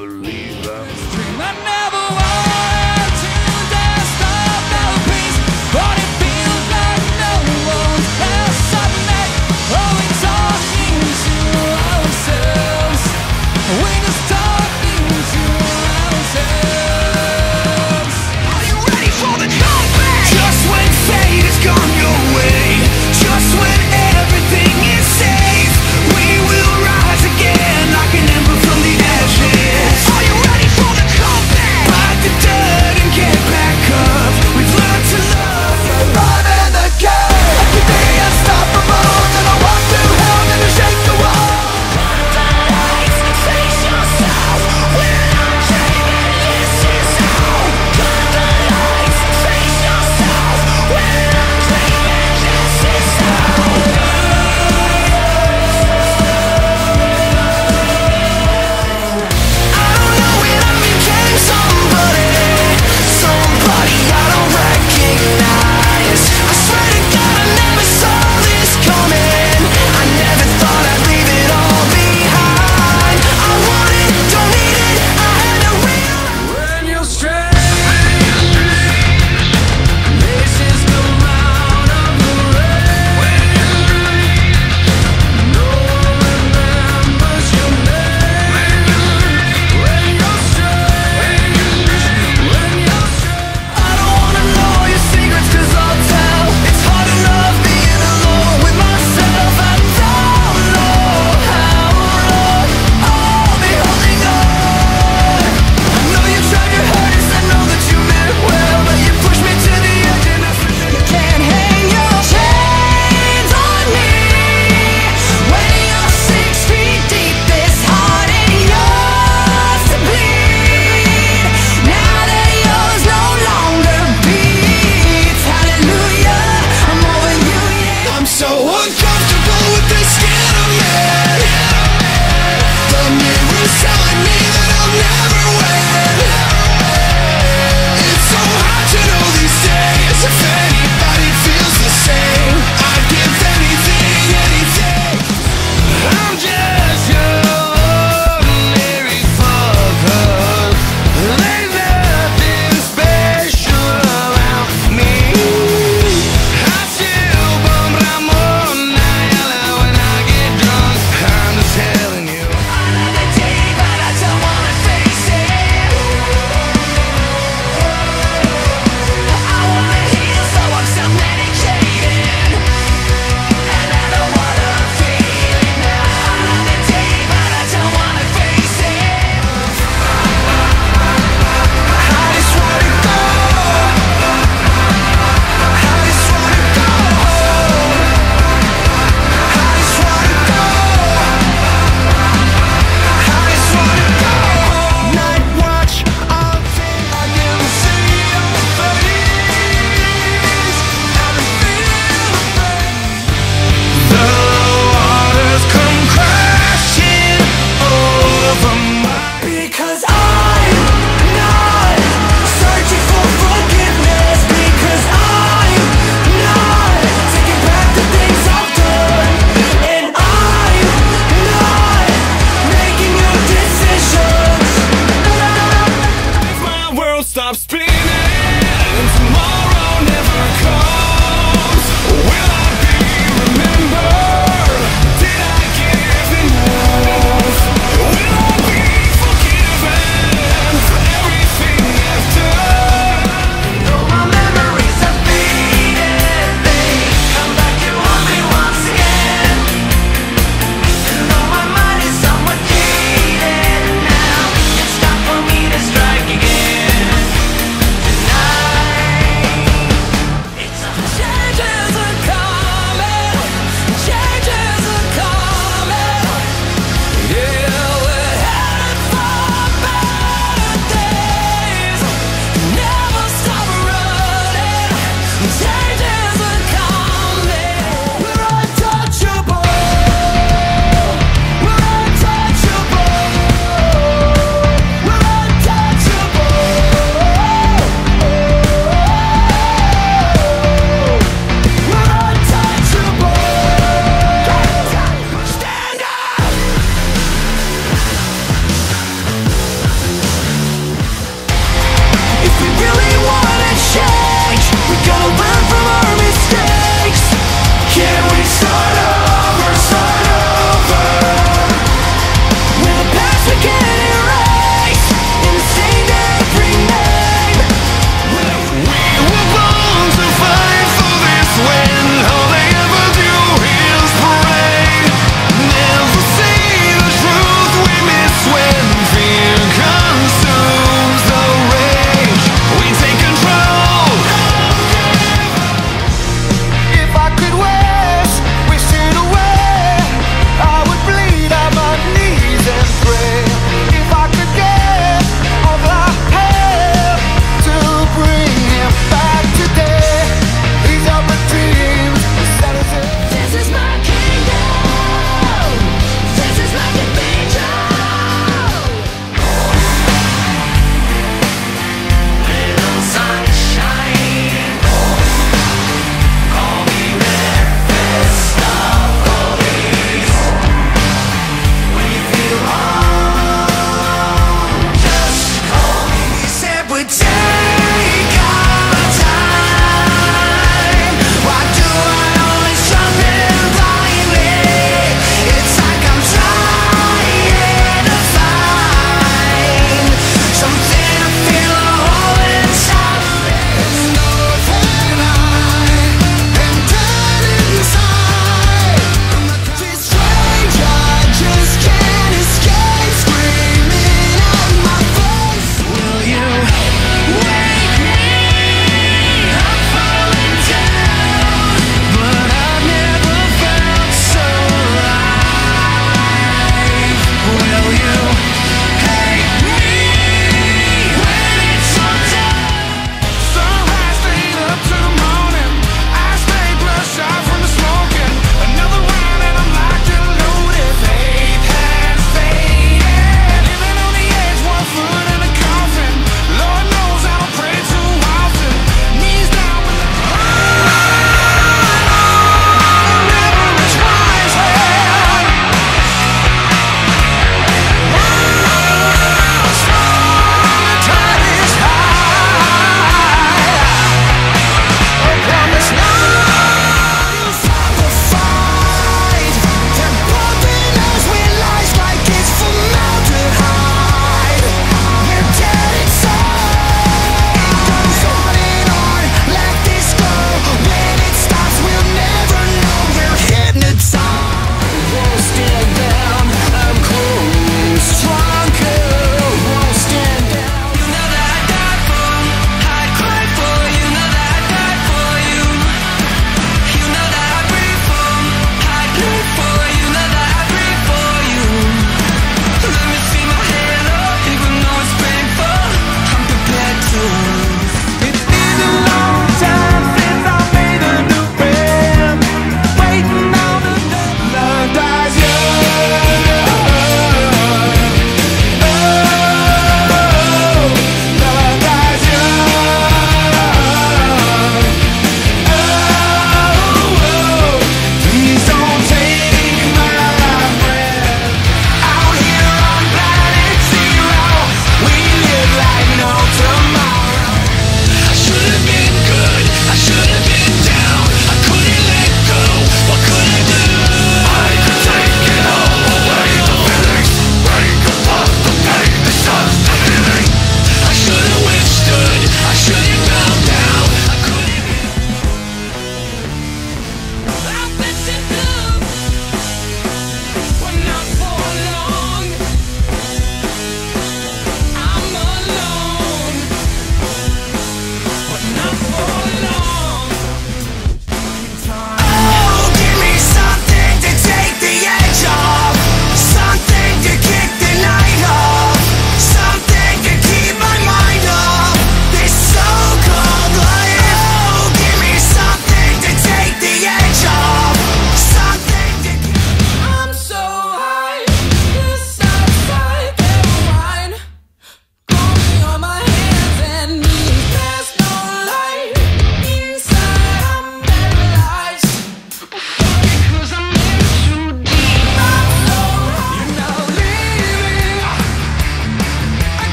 believe them.